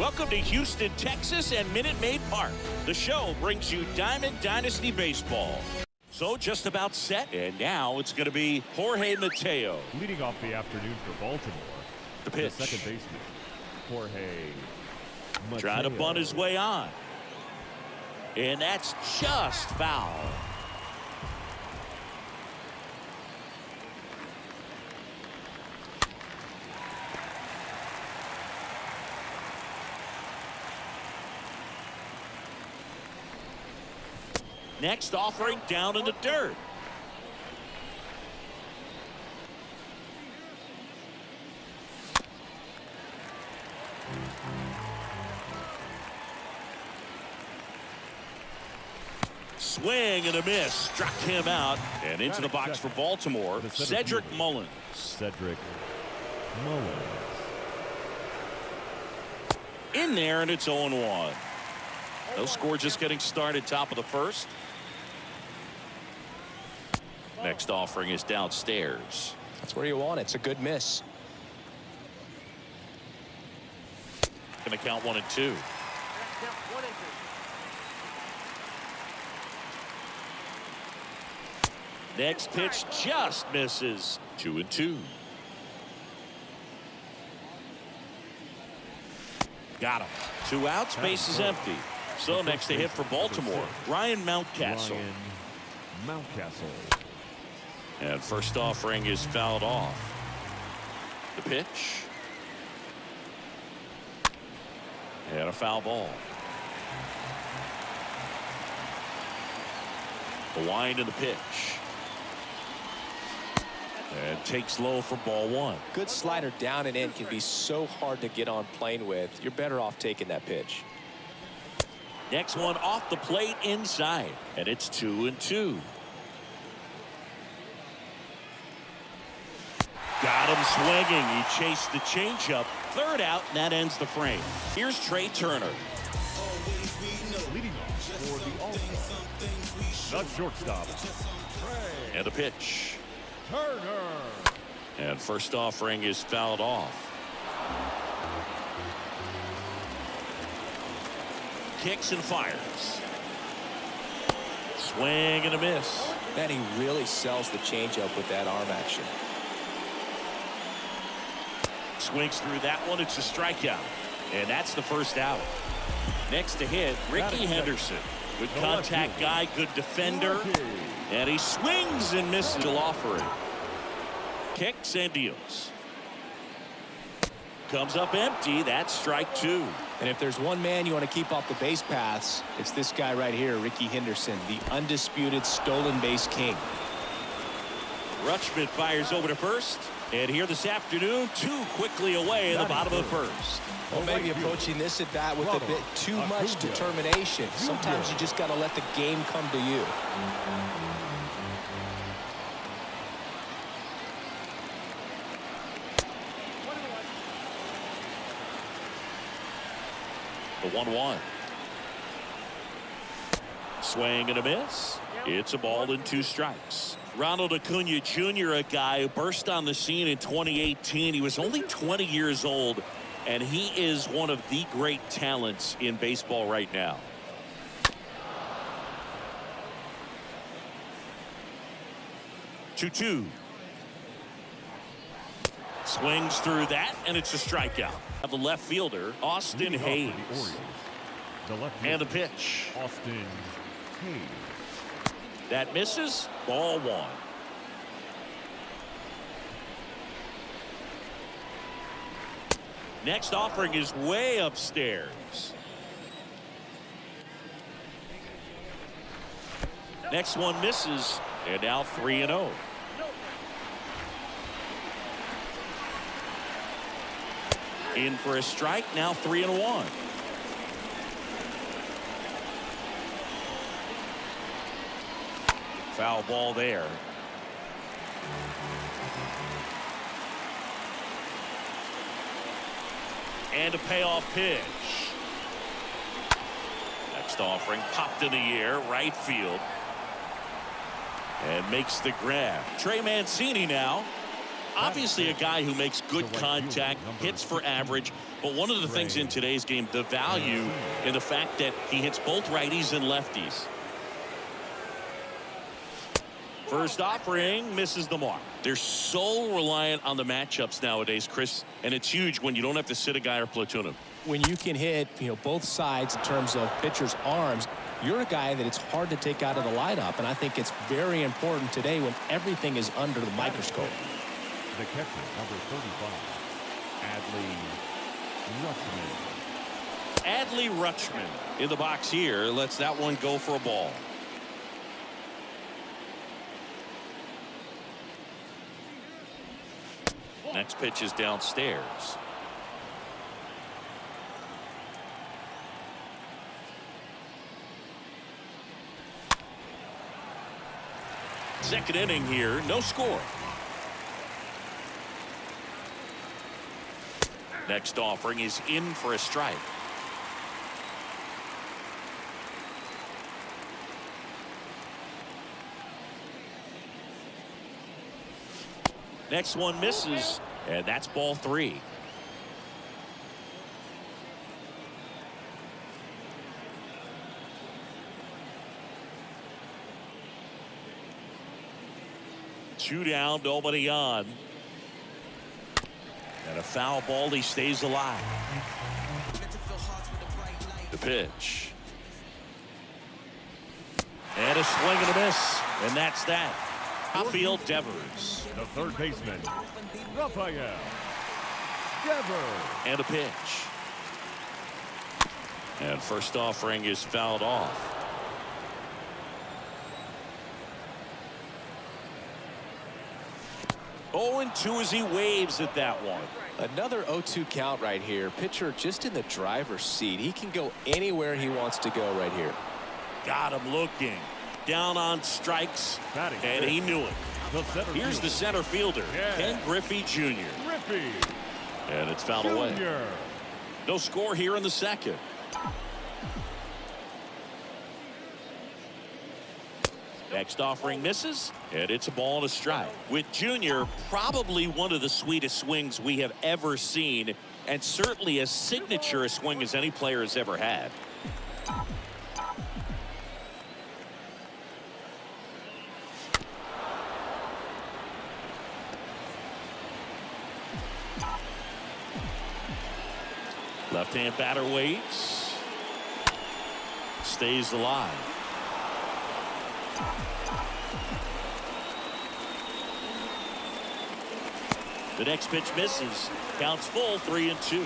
Welcome to Houston, Texas and Minute Maid Park. The show brings you Diamond Dynasty Baseball. So just about set, and now it's going to be Jorge Mateo. Leading off the afternoon for Baltimore, The pitch. the second baseman, Jorge Mateo. Trying to bunt his way on. And that's just foul. Next offering down in the dirt. Swing and a miss. Struck him out. And into the box for Baltimore. Cedric. Mullins. Cedric Mullins. In there, and it's 0-1. No score just getting started top of the first. Next offering is downstairs. That's where you want it. It's a good miss. Going to count one and two. Next pitch just misses. Two and two. Got him. Two outs, base is empty. So next to hit for Baltimore, Ryan Mountcastle. Ryan Mountcastle. And first offering is fouled off. The pitch. And a foul ball. The wind and the pitch. And takes low for ball one. Good slider down and in can be so hard to get on plane with. You're better off taking that pitch. Next one off the plate inside. And it's two and two. Got him swinging. He chased the changeup. Third out, and that ends the frame. Here's Trea Turner. Leading off for the All-Star, the shortstop, And a pitch. Turner. And first offering is fouled off. Kicks and fires. Swing and a miss. Man, he really sells the changeup with that arm action. Swings through that one. It's a strikeout. And that's the first out. Next to hit, Rickey Henderson. Good contact guy, good defender. And he swings and misses offering. Kicks and deals. Comes up empty. That's strike two. And if there's one man you want to keep off the base paths, it's this guy right here, Rickey Henderson, the undisputed stolen base king. Rutschman fires over to first. And here this afternoon, two quickly away in the bottom of the first. first. Well, maybe approaching this at bat with a bit too much determination. Sometimes you just got to let the game come to you. The 1-1. Swing and a miss. It's a ball and two strikes. Ronald Acuna Jr., a guy who burst on the scene in 2018. He was only 20 years old, and he is one of the great talents in baseball right now. Two-two. Swings through that, and it's a strikeout. Of the left fielder, Austin Leading off for Hays. the the And a pitch. Austin Hays. That misses. Ball one. Next offering is way upstairs. Next one misses. And now 3 and 0. In for a strike. Now 3 and 1. Foul ball there. And a payoff pitch. Next offering popped in the air, right field. And makes the grab. Trey Mancini now. Obviously a guy who makes good contact, hits for average, but one of the things in today's game, the value in the fact that he hits both righties and lefties. First offering misses the mark. They're so reliant on the matchups nowadays, Chris, and it's huge when you don't have to sit a guy or platoon him. When you can hit, you know, both sides in terms of pitcher's arms, you're a guy that it's hard to take out of the lineup, and I think it's very important today when everything is under the microscope. The catcher, number 35, Adley Rutschman. Adley Rutschman in the box here lets that one go for a ball. Next pitch is downstairs. Second inning here, no score. Next offering is in for a strike. Next one misses, and that's ball three. Two down, nobody on. And a foul ball, he stays alive. The pitch. And a swing and a miss. And that's that. Outfield Devers. The third baseman, Rafael Devers. And a pitch. And first offering is fouled off. Oh, and 2 as he waves at that one. Another 0-2 count right here. Pitcher just in the driver's seat. He can go anywhere he wants to go right here. Got him looking. Down on strikes. Batting And he knew it. The Here's the center fielder, Yeah. Ken Griffey Jr. Griffey And it's fouled away. No score here in the second. Next offering misses, and it's a ball and a strike. With Junior, probably one of the sweetest swings we have ever seen, and certainly as signature a swing as any player has ever had. Left-hand batter waits. Stays alive. The next pitch misses. Counts full, three and two.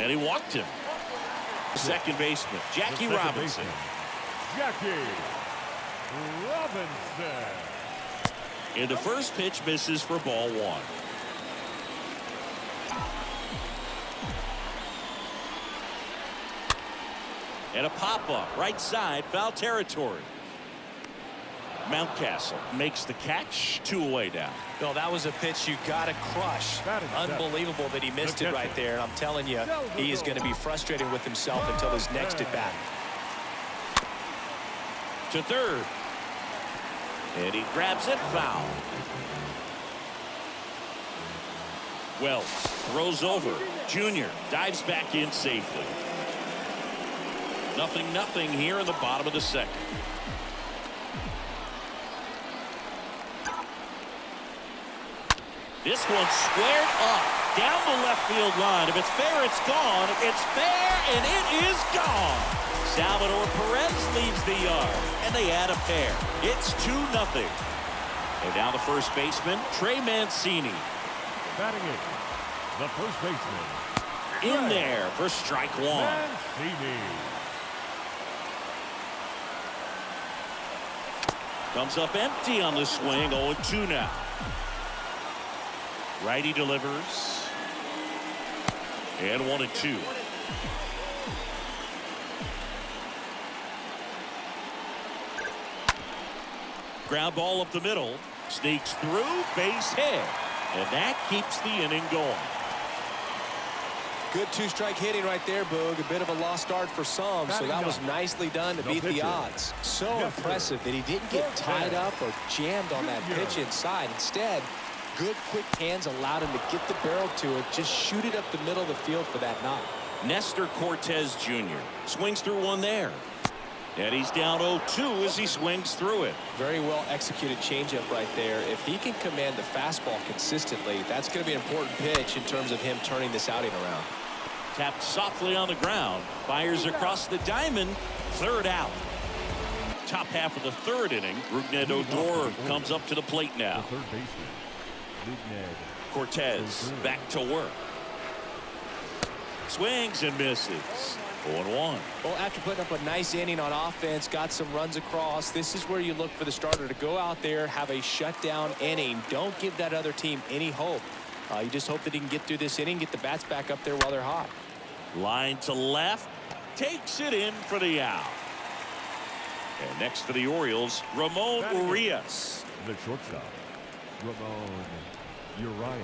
And he walked him. Second baseman, Jackie second Robinson. baseman, Jackie Robinson. And the first pitch misses for ball one. And a pop-up, right side, foul territory. Mountcastle makes the catch, two away down. No, that was a pitch you got to crush. Unbelievable that he missed it right there. And I'm telling you, he is going to be frustrated with himself until his next at bat. To third. And he grabs it, foul. Wells throws over. Junior dives back in safely. Nothing, nothing here in the bottom of the second. This one squared up down the left field line. If it's fair, it's gone. It's fair, and it is gone. Salvador Perez leaves the yard, and they add a pair. It's 2 nothing. And now the first baseman, Trey Mancini, Batting it, the first baseman, in there for strike one. Mancini. Comes up empty on the swing, 0-2 now. Righty delivers. And one and two. Ground ball up the middle. Sneaks through, base hit. And that keeps the inning going. Good two-strike hitting right there, Boog. A bit of a lost start for some, so that was nicely done to No beat the odds. So Yes, sir. impressive that he didn't get tied up or jammed on that pitch inside. Instead, good quick hands allowed him to get the barrel to it, just shoot it up the middle of the field for that knock. Nestor Cortes Jr. swings through one there. And he's down 0-2 as he swings through it. Very well executed changeup right there. If he can command the fastball consistently, that's going to be an important pitch in terms of him turning this outing around. Tapped softly on the ground. Fires across the diamond. Third out. Top half of the third inning. Rougned Odor comes up to the plate now. third baseman. Rougned. Cortes back to work. Swings and misses. 0-1. Well, after putting up a nice inning on offense, got some runs across, this is where you look for the starter to go out there, have a shutdown inning. Don't give that other team any hope. Uh, you just hope that he can get through this inning, get the bats back up there while they're hot. Line to left. Takes it in for the out. And next for the Orioles, Ramon Urias. The shortstop. Ramon Urias.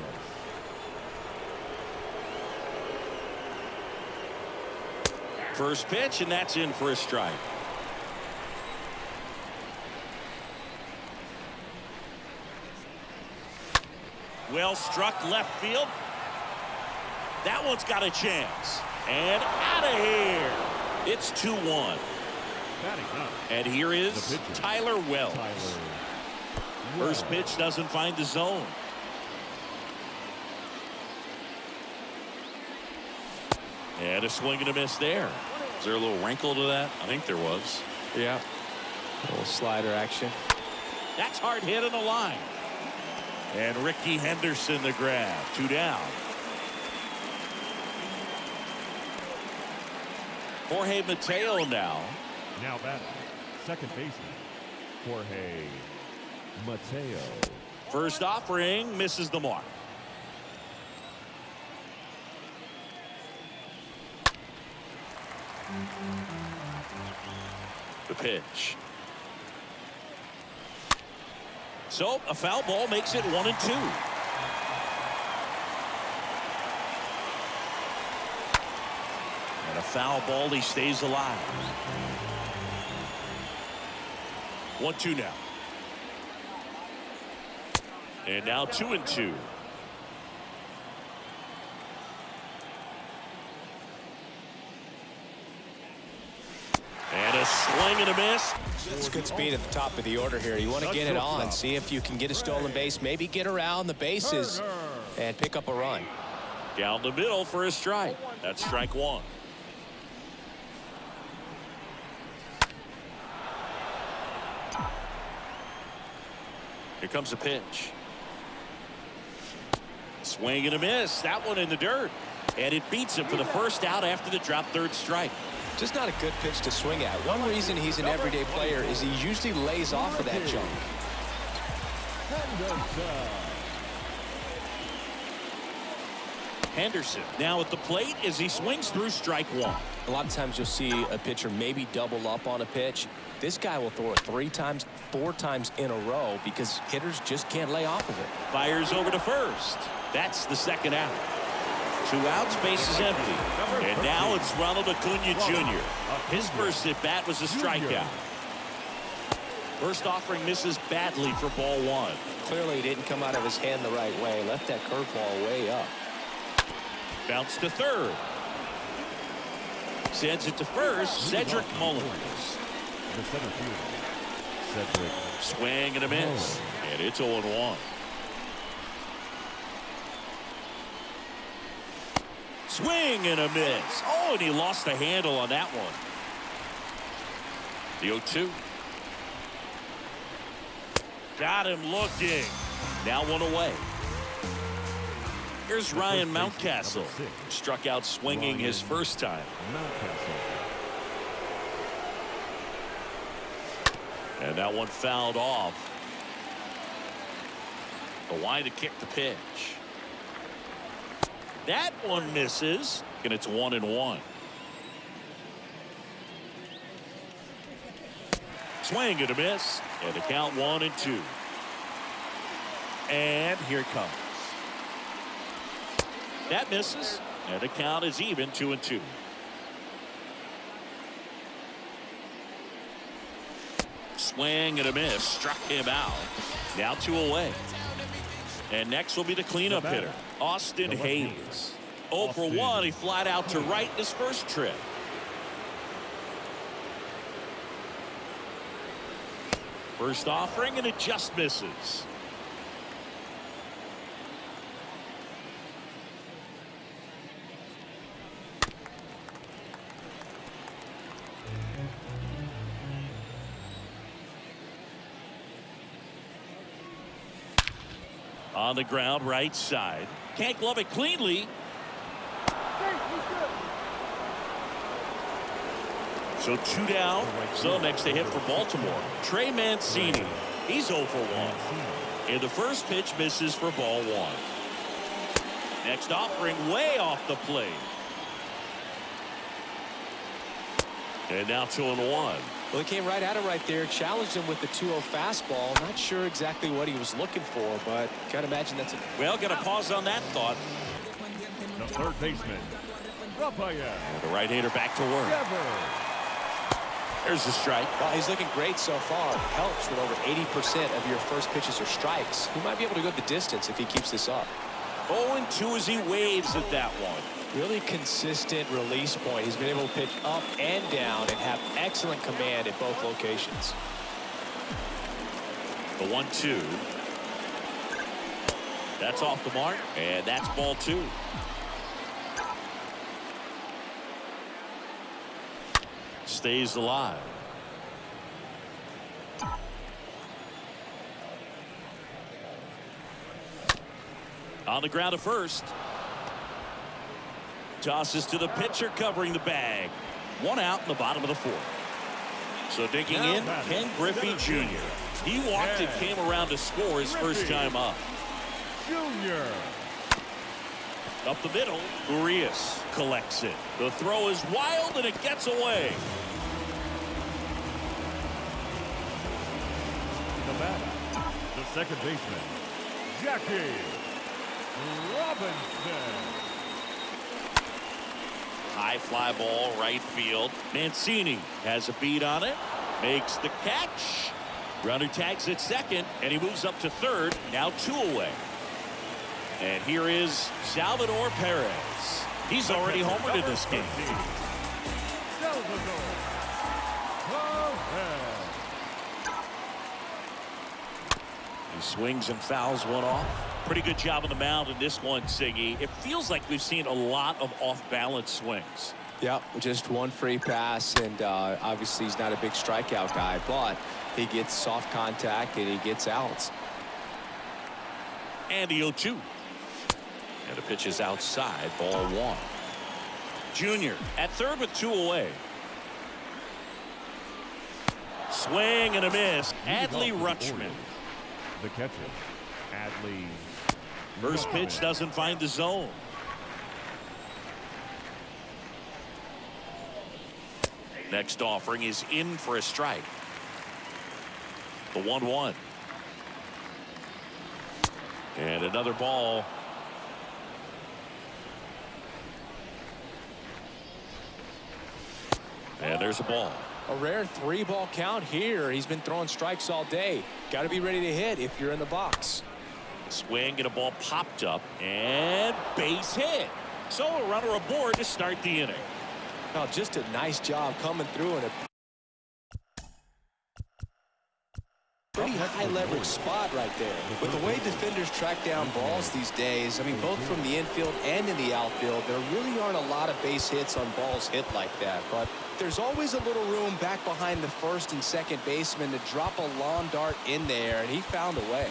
First pitch, and that's in for a strike. Well struck left field. That one's got a chance. And out of here. It's 2-1. And here is Tyler Wells. Tyler. First pitch doesn't find the zone. And a swing and a miss there. Is there a little wrinkle to that? I think there was. Yeah. A little slider action. That's hard hit on the line. And Rickey Henderson the grab. Two down. Jorge Mateo now. Now batting. Second baseman. Jorge Mateo. First offering misses the mark. The pitch. So a foul ball makes it one and two. And a foul ball, he stays alive. One two now. And now two and two. And a swing and a miss. It's good speed at the top of the order here. You want to get it on, see if you can get a stolen base, maybe get around the bases and pick up a run. Down the middle for a strike. That's strike one. Here comes a pitch. Swing and a miss. That one in the dirt. And it beats him for the first out after the drop third strike. Just not a good pitch to swing at. One reason he's an everyday player is he usually lays off of that jump. Henderson now at the plate as he swings through strike one. A lot of times you'll see a pitcher maybe double up on a pitch. This guy will throw it three times, four times in a row because hitters just can't lay off of it. Fires over to first. That's the second out. Two outs, base is empty. And now it's Ronald Acuna Jr. His first at bat was a strikeout. First offering misses badly for ball one. Clearly, didn't come out of his hand the right way. Left that curveball way up. Bounce to third. Sends it to first. Cedric Mullins. Cedric. Swing and a miss. And it's 0-1. Swing and a miss. Oh, and he lost the handle on that one. The 0-2. Got him looking. Now one away. Here's Ryan Mountcastle. Struck out swinging his first time. And that one fouled off. The line to kick the pitch. That one misses. And it's one and one. Swing and a miss. And the count one and two. And here it comes. That misses. And the count is even two and two. Swing and a miss. Struck him out. Now two away. And next will be the cleanup hitter, Austin Hays. 0 for 1. He flied out to right his first trip. First offering and it just misses. On the ground right side. Can't glove it cleanly. So two down. So next they hit for Baltimore. Trey Mancini. He's 0 for 1. And the first pitch misses for ball one. Next offering way off the plate. And now 2 and 1. Well, he came right at it right there, challenged him with the 2-0 fastball. Not sure exactly what he was looking for, but can't imagine that's a Well, got to pause on that thought. The third baseman, Rafael the right hander back to work. Devers. There's the strike. Well, he's looking great so far. Helps with over 80% of your first pitches or strikes. He might be able to go the distance if he keeps this up. 0 and 2 as he waves at that one. Really consistent release point. He's been able to pitch up and down and have excellent command at both locations. The 1 2. That's off the mark, and that's ball two. Stays alive. On the ground at first. Tosses to the pitcher covering the bag. One out in the bottom of the fourth. So digging in, Ken Griffey Jr. He walked and came around to score his first time up. Junior. Up the middle, Urias collects it. The throw is wild and it gets away. Nevada. The second baseman, Jackie Robinson. High fly ball, right field. Mancini has a beat on it. Makes the catch. Runner tags at second, and he moves up to third. Now two away. And here is Salvador Perez. He's already homered in this game. Swings and fouls one off. Pretty good job on the mound in this one, Siggy. It feels like we've seen a lot of off-balance swings. Yep, just one free pass, and uh, obviously he's not a big strikeout guy, but he gets soft contact and he gets outs. And the 0-2. And the pitch is outside, ball one. Junior at third with two away. Swing and a miss. Adley Rutschman. The catcher, Adley. First oh, pitch doesn't find the zone. Next offering is in for a strike. The 1-1. And another ball. And there's a ball. A rare three ball count here. He's been throwing strikes all day. Got to be ready to hit if you're in the box. Swing and a ball popped up and base hit. So a runner aboard to start the inning. Now, just a nice job coming through in a pretty high leverage spot right there. With the way defenders track down balls these days, I mean, both from the infield and in the outfield, there really aren't a lot of base hits on balls hit like that. But there's always a little room back behind the first and second baseman to drop a lawn dart in there, and he found a way.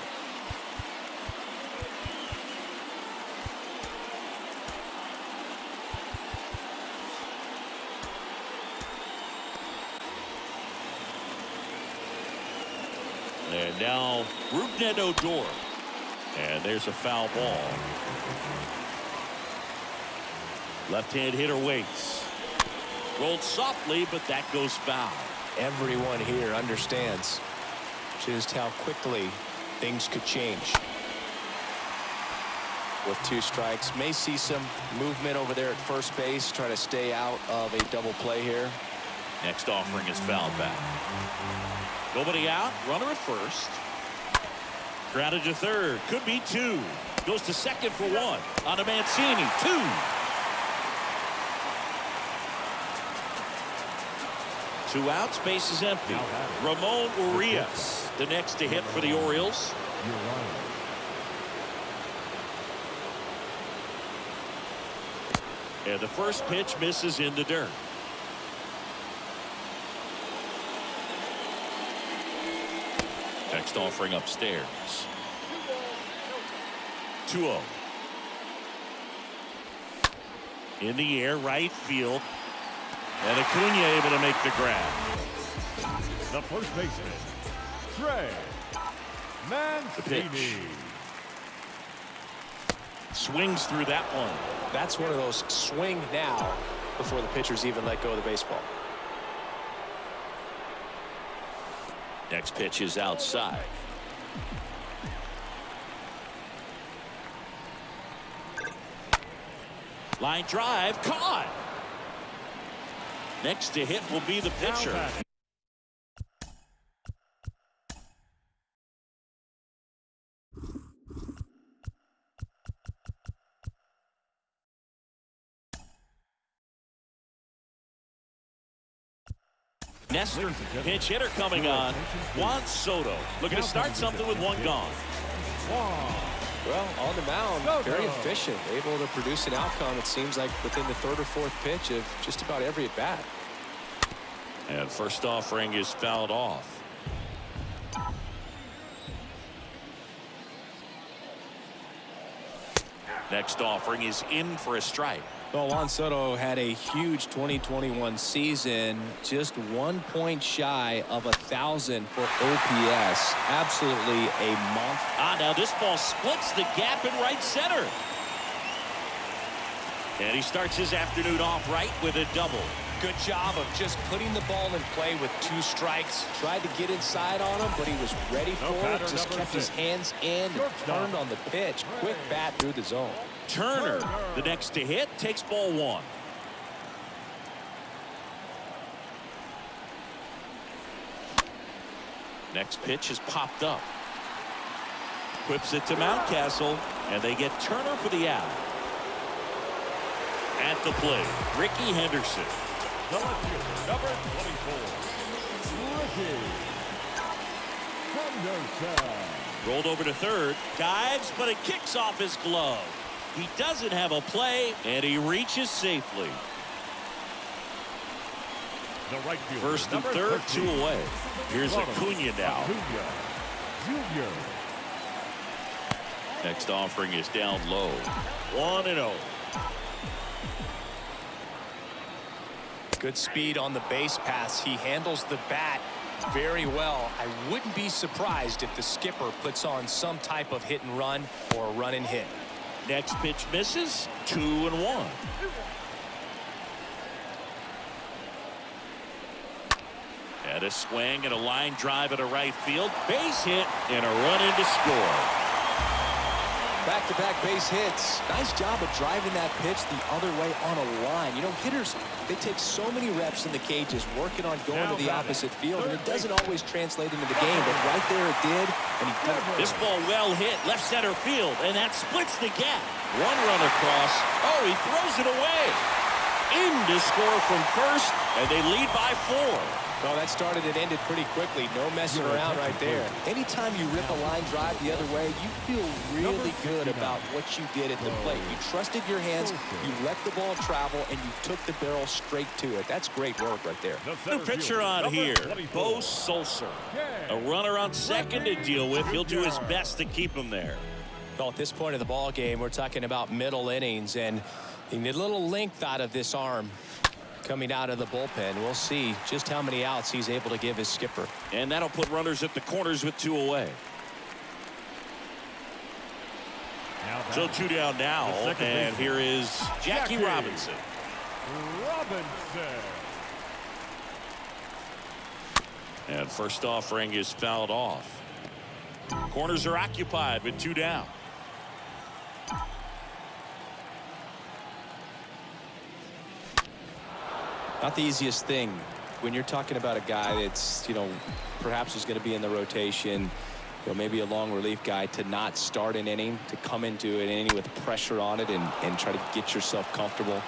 And now Rougned Odor. And there's a foul ball. Left-hand hitter waits. Rolled softly, but that goes foul. Everyone here understands just how quickly things could change. with two strikes. May see some movement over there at first base. Try to stay out of a double play here. Next offering is fouled back. Nobody out. Runner at first. Grounded to third. Could be two. Goes to second for one. On to Mancini. Two. Two outs. Base is empty. Ramon Urias, the next to hit for the Orioles. And the first pitch misses in the dirt. Next offering upstairs. 2-0. In the air, right field. And Acuna able to make the grab. The first baseman, Trey Mancini. pitch. Swings through that one. That's one of those swing now before the pitchers even let go of the baseball. Next pitch is outside. Line drive caught. Next to hit will be the pitcher. Nestor, pinch hitter coming on. Juan Soto looking to start something with one gone. Well, on the mound, very efficient, able to produce an outcome, it seems like, within the third or fourth pitch of just about every at bat. And first offering is fouled off. Next offering is in for a strike. Well, Juan Soto had a huge 2021 season, just one point shy of a thousand for OPS. Absolutely a month. Ah, now this ball splits the gap in right center. And he starts his afternoon off right with a double. Good job of just putting the ball in play with two strikes. Tried to get inside on him, but he was ready for it. Just kept his hands in, Shortstop. turned on the pitch. Quick bat through the zone. Turner, the next to hit, takes ball one. Next pitch is popped up. Whips it to Mountcastle, and they get Turner for the out. At the plate, Rickey Henderson. The left fielder, number 24, Rickey Henderson. Rolled over to third. Dives, but it kicks off his glove. He doesn't have a play, and he reaches safely. The right fielder, First and third, 13, two away. Here's Acuna now. Acuna Jr. Next offering is down low. 1 Good speed on the base pass. He handles the bat very well. I wouldn't be surprised if the skipper puts on some type of hit and run or run and hit. Next pitch misses. 2 and 1. And a swing and a line drive at a right field. Base hit and a run in to score. Back-to-back base hits. Nice job of driving that pitch the other way on a line. You know, hitters, they take so many reps in the cages working on going to the opposite field, and it doesn't always translate into the game, but right there it did, and he. This ball well hit left center field and that splits the gap. One run across. Oh he throws it away. In to score from first and they lead by four. Well, that started and ended pretty quickly. No messing around right there. Anytime you rip a line drive the other way, you feel really good about what you did at the plate. You trusted your hands, you let the ball travel, and you took the barrel straight to it. That's great work right there. The New pitcher on here. Beau Sulser. A runner on second to deal with. He'll do his best to keep him there. Well, at this point of the ball game, we're talking about middle innings, and you need a little length out of this arm coming out of the bullpen. We'll see just how many outs he's able to give his skipper. And that'll put runners at the corners with two away. Now So two down now. Second And baseman. here is Jackie Jackie. Robinson. Robinson. And first offering is fouled off. Corners are occupied with two down. Not the easiest thing when you're talking about a guy that's, you know, perhaps is going to be in the rotation, you know, maybe a long relief guy to not start an inning, to come into an inning with pressure on it and, and try to get yourself comfortable.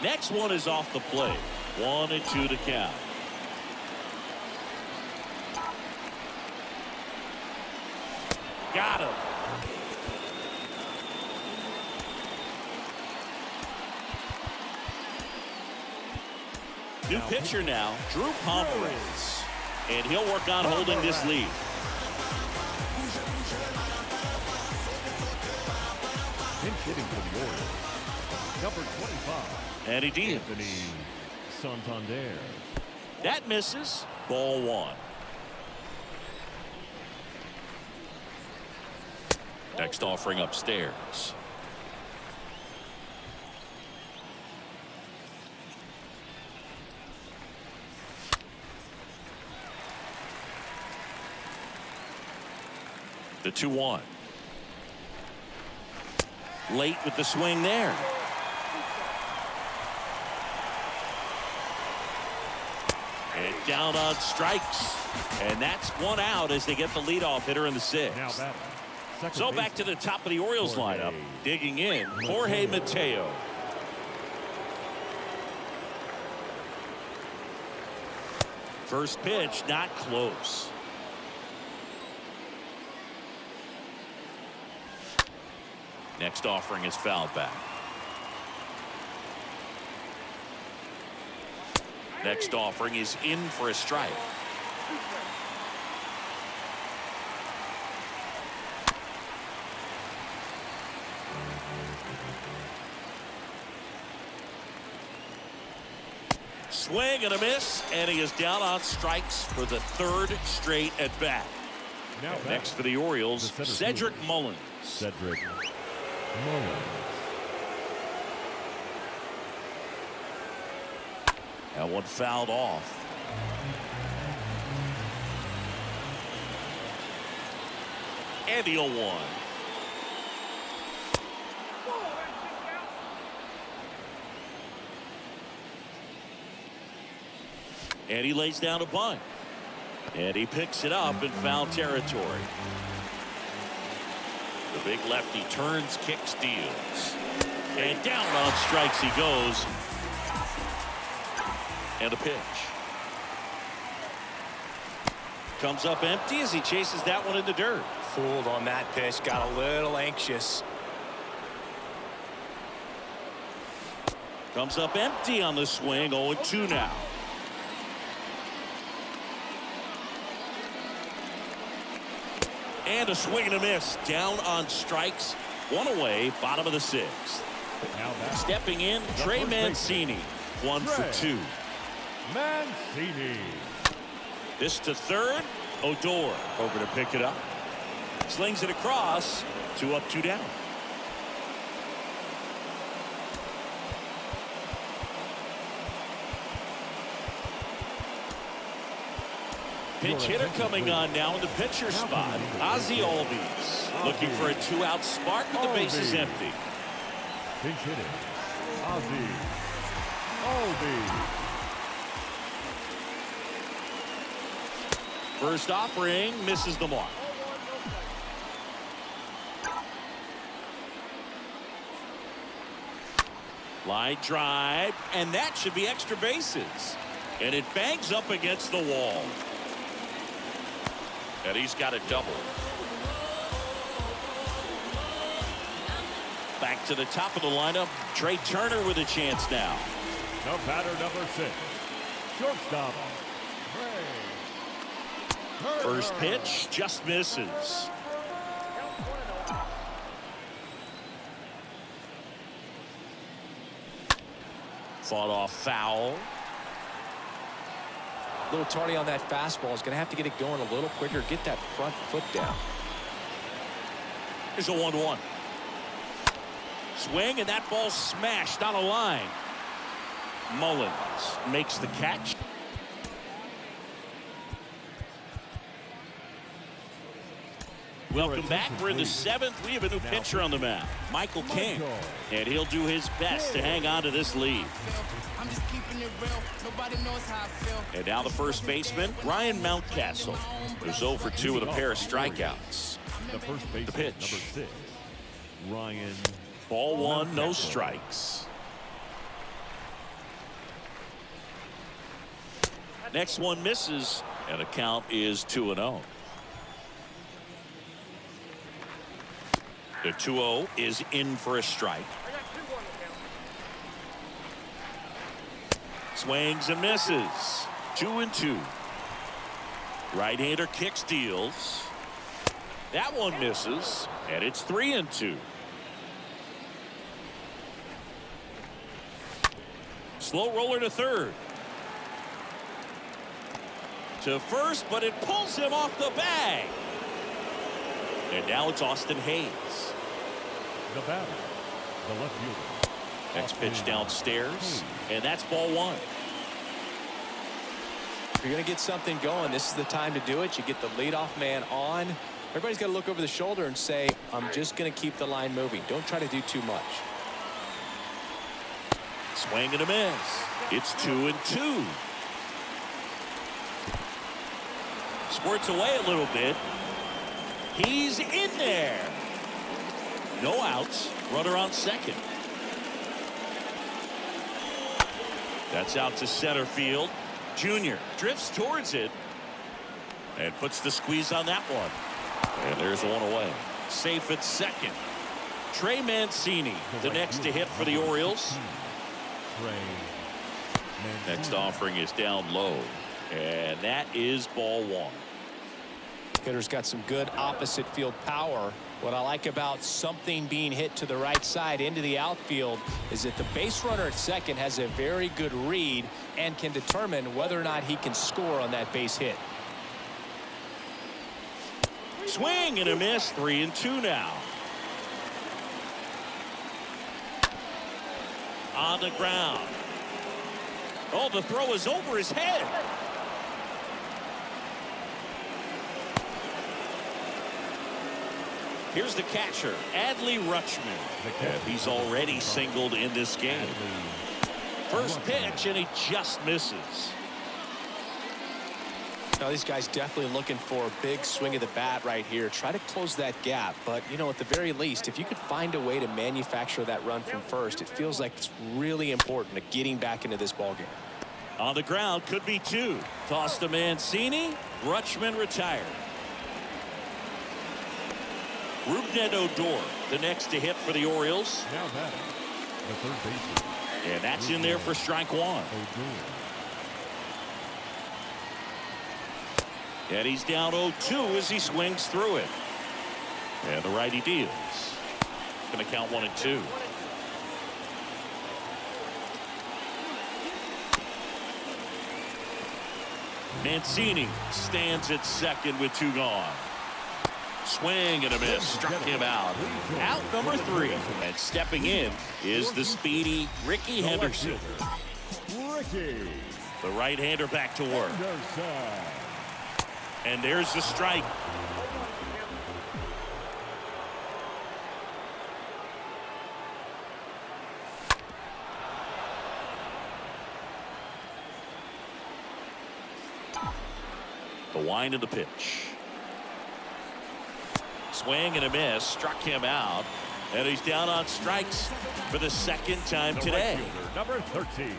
Next one is off the plate. One and two to count. Got him. New pitcher now, Drew Pomeranz. And he'll work on holding this lead. Pinch hitting for the Orioles. Number 25. Eddie Diaz. Anthony Santander. That misses. Ball one. Next offering upstairs. The 2 1. Late with the swing there. And down on strikes. And that's one out as they get the leadoff hitter in the sixth. So back to the top of the Orioles Jorge lineup. Digging in, Jorge Mateo. First pitch, not close. Next offering is fouled back. Next offering is in for a strike. Swing and a miss, and he is down on strikes for the third straight at bat. Now. Next for the Orioles, The Cedric. Mullins. Cedric Mullins. That one fouled off. And 0 1. And he lays down a bunt. And he picks it up in foul territory. The big lefty turns, kicks, deals. And down on strikes he goes. And a pitch. Comes up empty as he chases that one in the dirt. Fooled on that pitch. Got a little anxious. Comes up empty on the swing. 0-2 now. And a swing and a miss. Down on strikes. One away. Bottom of the sixth. Now batting. Stepping in, Trey. Mancini. One for two. Mancini. This to third. Odor over to pick it up. Slings it across. Two up, two down. Pinch hitter coming on now in the pitcher spot. Ozzy Albies looking for a two-out spark with the bases Albies. empty. Pinch hitter, Ozzy. Albies. First offering misses the mark. Line drive, and that should be extra bases. And it bangs up against the wall. And he's got a double. Back to the top of the lineup. Trea Turner with a chance now. The batter number six. Shortstop. First pitch just misses. Fought off foul. A little tardy on that fastball. He's going to have to get it going a little quicker. Get that front foot down. Here's a 1-1. Swing and that ball smashed on a line. Mullins makes the catch. Welcome back. We're in the seventh. We have a new pitcher on the mound, Michael King. And he'll do his best to hang on to this lead. And now the first baseman, Ryan Mountcastle, who's 0 for 2 with a pair of strikeouts. The first baseman, The pitch. number six, Ryan. Ball one, no strikes. Next one misses, and the count is 2 0. The 2 0 is in for a strike. Swings and misses. 2 and 2. Right hander kicks, deals. That one misses, and it's 3 and 2. Slow roller to third. To first, but it pulls him off the bag. And now it's Austin Hays. The batter, the left fielder. Next pitch downstairs, and that's ball one. If you're going to get something going, this is the time to do it. You get the leadoff man on. Everybody's got to look over the shoulder and say, I'm just going to keep the line moving. Don't try to do too much. Swing and a miss. It's two and two. Squirts away a little bit. He's in there. No outs. Runner on second. That's out to center field. Junior drifts towards it and puts the squeeze on that one. And there's one away. Safe at second. Trey Mancini, the next to hit for the Orioles. Trey. Next offering is down low. And that is ball one. Hitter's got some good opposite field power. What I like about something being hit to the right side into the outfield is that the base runner at second has a very good read and can determine whether or not he can score on that base hit. Swing and a miss. Three and two now. On the ground. Oh, the throw is over his head. Here's the catcher, Adley Rutschman. And he's already singled in this game. First pitch, and he just misses. Now these guys definitely looking for a big swing of the bat right here. Try to close that gap. But, you know, at the very least, if you could find a way to manufacture that run from first, it feels like it's really important to getting back into this ballgame. On the ground, could be two. Toss to Mancini. Rutschman retired. Rougned Odor, the next to hit for the Orioles. Now batting, the third baseman, And that's in there for strike one. And he's down 0-2 as he swings through it. And the righty deals. Going to count one and two. Mancini stands at second with two gone. Swing and a miss. Struck him out. Out number three. And stepping in is the speedy Rickey Henderson. Rickey The right-hander back to work. And there's the strike. The wind of the pitch. Swing and a miss. Struck him out. And he's down on strikes for the second time The today. right number 13,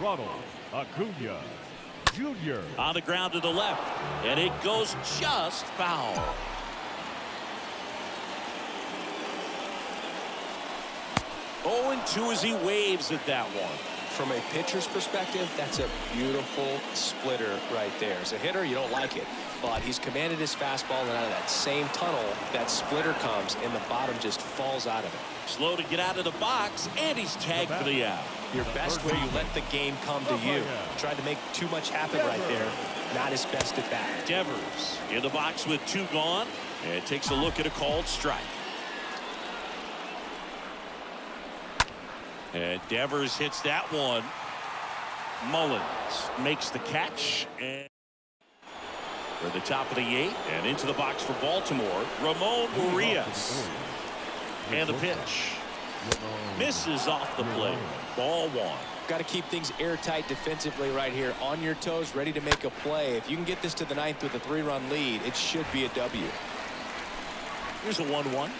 Ronald Acuna Jr. On the ground to the left. And it goes just foul. Oh, and 2 as he waves at that one. From a pitcher's perspective, that's a beautiful splitter right there. As a hitter, you don't like it, but he's commanded his fastball, and out of that same tunnel, that splitter comes, and the bottom just falls out of it. Slow to get out of the box, and he's tagged for the out. Your best way, you let the game come to you. Tried to make too much happen right there. Not his best at bat. Devers in the box with two gone, and takes a look at a called strike. And Devers hits that one. Mullins makes the catch, and For the top of the eighth and into the box for Baltimore, Ramon Urias. And the pitch. Misses off the plate. Ball one. Got to keep things airtight defensively right here. On your toes, ready to make a play. If you can get this to the ninth with a three-run lead, it should be a W. Here's a 1-1.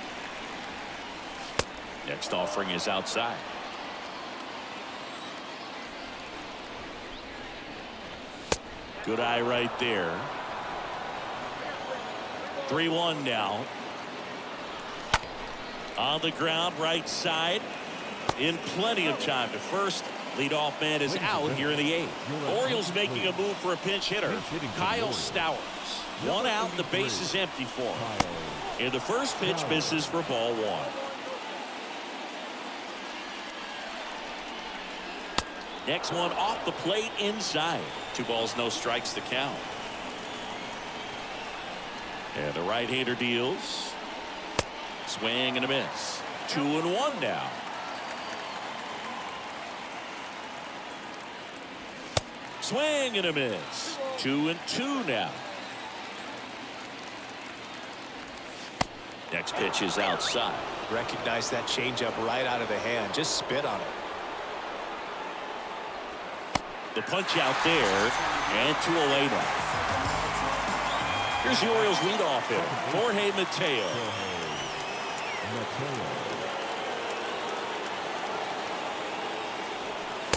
Next offering is outside. Good eye right there. 3-1 now. On the ground, right side. In plenty of time to first. Leadoff man is out here in the eighth. Orioles making a move for a pinch hitter. Kyle Stowers. One out, the base is empty for him. And the first pitch misses for ball one. Next one off the plate inside. Two balls, no strikes to count. And the right-hander deals. Swing and a miss. Two and one now. Swing and a miss. Two and two now. Next pitch is outside. Recognize that changeup right out of the hand. Just spit on it. The punch out there and away now. Here's the Orioles leadoff hitter, Jorge Mateo.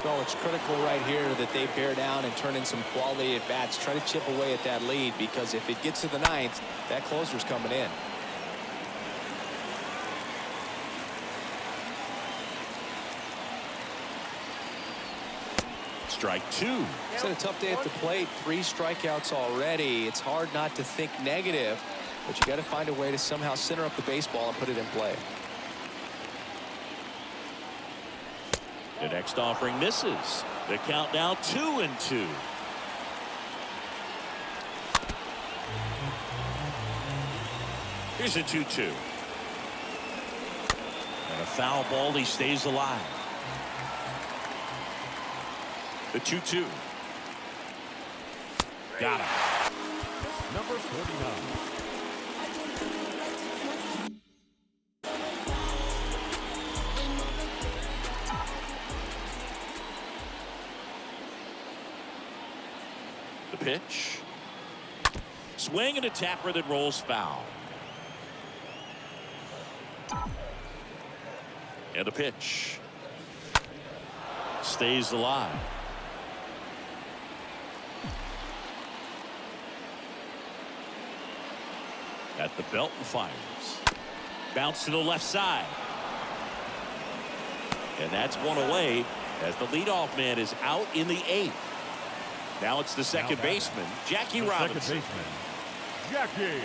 So it's critical right here that they bear down and turn in some quality at bats. Try to chip away at that lead because if it gets to the ninth, that closer's coming in. Strike two. It's had a tough day at the plate. Three strikeouts already. It's hard not to think negative, but you got to find a way to somehow center up the baseball and put it in play. The next offering misses. The count now two and two. Here's a 2-2. And a foul ball. He stays alive. The 2-2. Got him. Number 49. The pitch. Swing and a tapper that rolls foul. And a pitch. Stays alive. The belt and fires. Bounce to the left side. And that's one away as the leadoff man is out in the eighth. Now it's the second baseman, Jackie The Robinson. second baseman, Jackie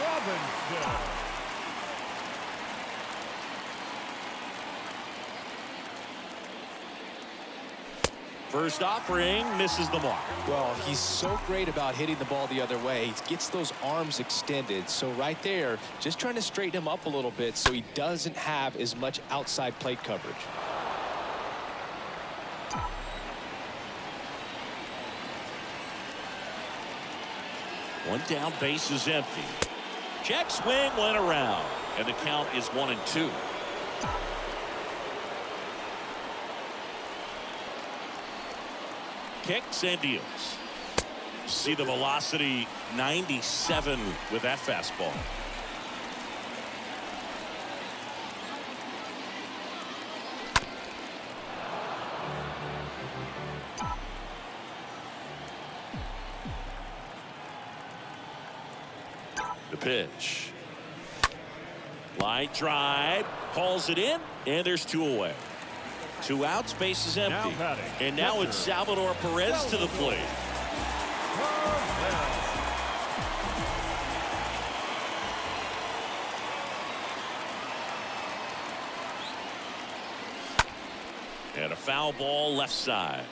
Robinson. First offering misses the mark. Well, he's so great about hitting the ball the other way. He gets those arms extended. So right there, just trying to straighten him up a little bit so he doesn't have as much outside plate coverage. One down, base is empty. Check swing went around, and the count is one and two. Kicks and deals. See the velocity 97 with that fastball. The pitch. Line drive. Hauls it in. And there's two away. Two outs. Base is empty. Now And now it's. Salvador Perez to the plate. And a foul ball left side.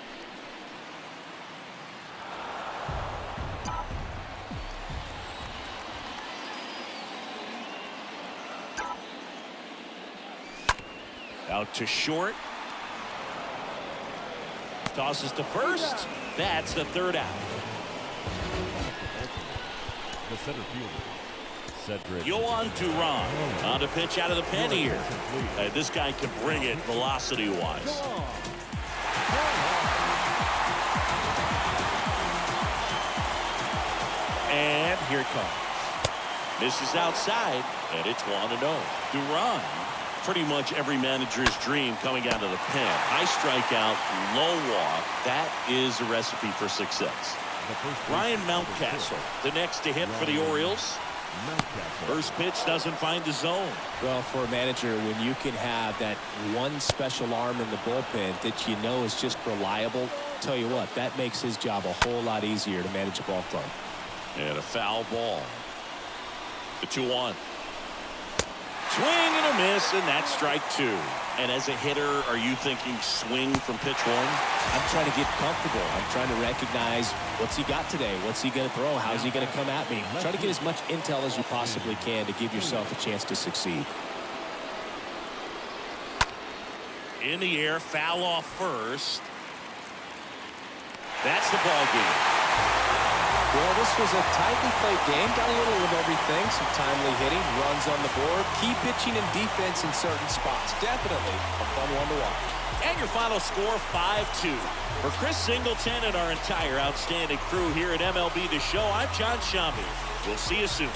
Out to short. Tosses to first. That's the third out. the center fielder, Cedric. Jhoan Duran on to pitch out of the pen here. Uh, this guy can bring it velocity-wise. And here it comes. Misses outside, and it's 1-0. Duran, pretty much every manager's dream coming out of the pen. High strikeout, low walk. That is a recipe for success. Ryan Mountcastle, the next to hit for the Orioles. First pitch doesn't find the zone. Well, for a manager, when you can have that one special arm in the bullpen that you know is just reliable, tell you what, that makes his job a whole lot easier to manage a ball club. And a foul ball. The 2-1. Swing and a miss, and that's strike two. And as a hitter, are you thinking swing from pitch one? I'm trying to get comfortable. I'm trying to recognize what's he got today. What's he going to throw? How's he going to come at me? Try to get as much intel as you possibly can to give yourself a chance to succeed. In the air, foul off first. That's the ball game. Well, this was a tightly played game. Got a little of everything. Some timely hitting, runs on the board, key pitching and defense in certain spots. Definitely a fun one to watch. And your final score, 5-2. For Chris Singleton and our entire outstanding crew here at MLB The Show, I'm Jon Sciambi. We'll see you soon.